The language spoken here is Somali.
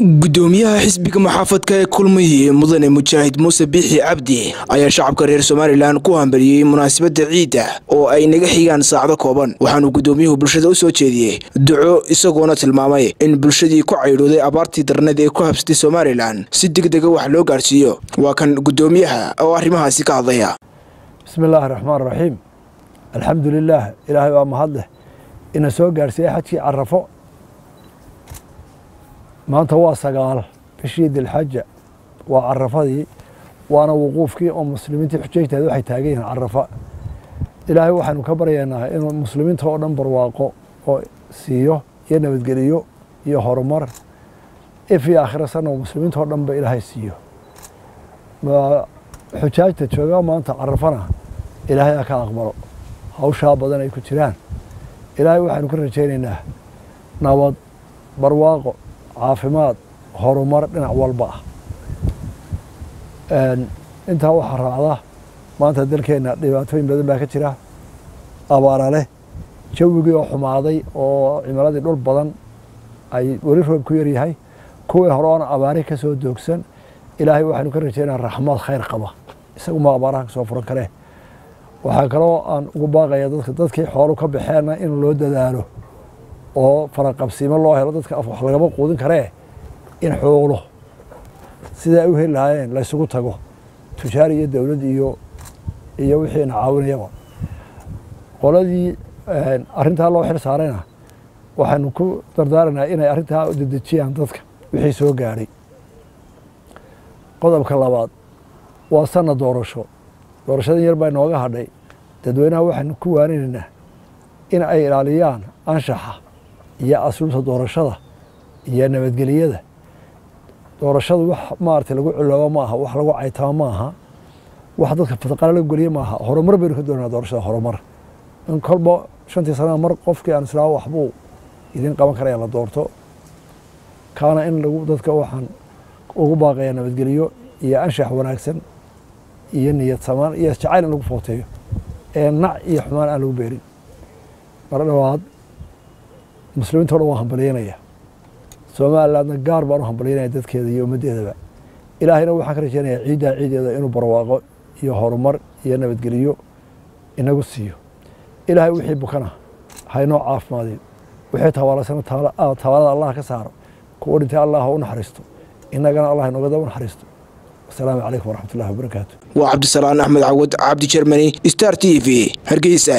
gudoomiyaha xisbiga maxaafadka ee kulmiye mudane mujaahid muuse biixi cabdi ayaa shacabka reer somalilan ku hambaliyey munaasabadda ciidda oo ay naga xigaan saacdo kooban. Waxaanuu gudoomiyuhu bulshada u soo jeediyey duco isagoona tilmaamay in bulshadii ku caydhooday abaartii darneed ee ku habsatay somalilan si degdega wax loo gaarhsiiyo waa kan gudoomiyaha oo arrimahaasi ka hadlaya. Bismi illaahi raxmaan raxiim alxamdu ilaahay waa mahad leh. Ina soo gaarhsiiyey xajkii carafo maanta waa sagaal bishii dilxaja waa carafadii waana wuquufkii oo muslimiintii xujaygteeda waxay taagan yihiin carafa. Ilaahay waxaanu ka baryaynaa inuu muslimiinta oo dhan barwaaqo oo siiyo iyo nabadgeliyo iyo horumar. If iyo aakhira sana muslimiinta oo dhan ilaahay siiyo. Xujaajta jooga maanta carafana ilaahay ha ka aqbalo. Hawshaa badan ay ku jiraan. Ilaahay waxaanu ka rajaynaynaa nabad barwaaqo caafimaad horumar dhinac walba. Ah intaa waxaa raacda maanta dalkeenna dhibaatooyin badan baa ka jira. Abaara leh jawigii oo xumaaday oo cimiladii dhul badan ay weli roob ku yaryahay kuwii hore oona abaari ka soo doogsan ilaahay waxaanu ka rajaynaa raxmad khayr qaba. Isaguma abaaraha ka soo furan karee waxaa kaloo aan ugu baaqaya dadka dadkii xoolu ka baxeenna in loo dadaalo oo faraqabsiimo loo helo dadka af wax lagama quudin karee in xoolo sidaa u heli lahaayeen laysugu tago tujaar iyo dowlad iyo iyo wixiina caawinayaba. Qoladii arrintaa loo xil saarayna waxaanu ku dardaaranaa inay arrintaa dedejiyaan dadka wixii soo gaadhay qodobka labaad waa sana doorasho. Doorashadan yar baa nooga hadhay. Dadweynaha waxaanu ku waaninaynaa in ay ilaaliyaan anshaxa iyo asluubta doorashada iyo nabadgeliyada doorashadu wax maarata lagu culoobo ma aha wax lagu caytamo ma aha wax dadka fadqala lagu geliye ma aha horumar baynu ka doonaa doorashada horumar. In kolba shantii sanada mar qofkii aan islaa waxbuu idin qaban karaya la doorto. Kaana in lagu dadka waxaan ugu baaqaya nabadgeliyo iyo anshax wanaagsan iyo niyad samaan iyo jacayl in lagu footeeyo. Ee nac iyo xumaan aan lagu beerin. Mar dhawaad muslimiinta o dhan waa hambalyaynaya somalilandna gaar baan u hambalyaynaya dadkeeda iyo ummaddeedaba. Ilaahayna waxaan ka rajeynayaa ciiddaa ciideeda inuu barwaaqo iyo horumar iyo nabadgeliyo inagu siiyo. Ilaahay wixii bukana haynoo caafimaadeen wixii tawaalasana tawaalada allah ka saaro. Kuwa dhintay allah ha u naxariisto. Innagana allah inooga daba naxariisto. Wasalaamu calaykum waraxmat ullahi wabarakaatu waa cabdisalaan axmed cawad cabdi jermani star t v hargeysa